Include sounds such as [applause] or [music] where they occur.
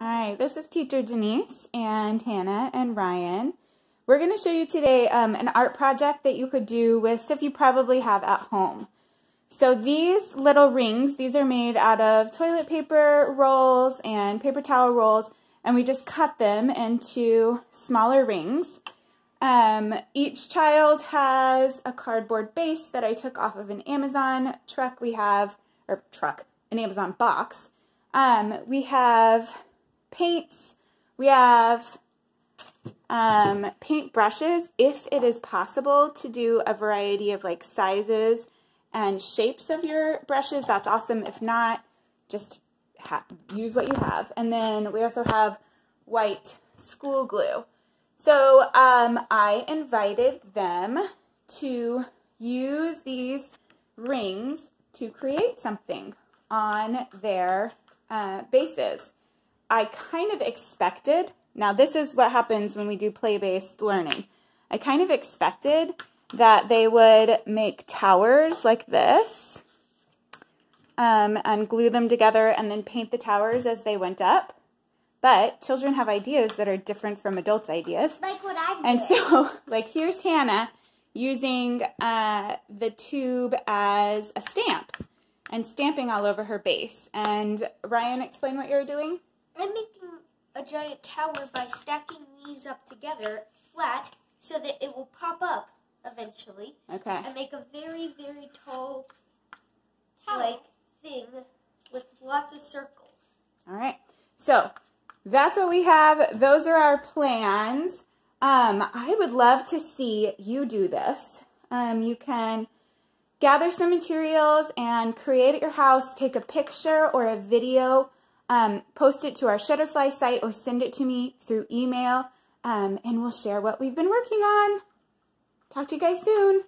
All right, this is teacher Denise and Hannah and Ryan. We're going to show you today um, an art project that you could do with stuff you probably have at home. So these little rings, these are made out of toilet paper rolls and paper towel rolls, and we just cut them into smaller rings. Um, each child has a cardboard base that I took off of an Amazon truck. We have, or truck, an Amazon box. Um, we have paints. We have um, paint brushes, if it is possible to do a variety of like sizes and shapes of your brushes, that's awesome. If not, just use what you have. And then we also have white school glue. So um, I invited them to use these rings to create something on their uh, bases. I kind of expected, now this is what happens when we do play-based learning. I kind of expected that they would make towers like this um, and glue them together and then paint the towers as they went up. But children have ideas that are different from adults' ideas. Like what I did. And so, [laughs] like, here's Hannah using uh, the tube as a stamp and stamping all over her base. And Ryan, explain what you're doing. I'm making a giant tower by stacking these up together flat so that it will pop up eventually. Okay. And make a very, very tall, like, thing with lots of circles. All right. So that's what we have. Those are our plans. Um, I would love to see you do this. Um, you can gather some materials and create at your house. Take a picture or a video um, post it to our Shutterfly site or send it to me through email, um, and we'll share what we've been working on. Talk to you guys soon.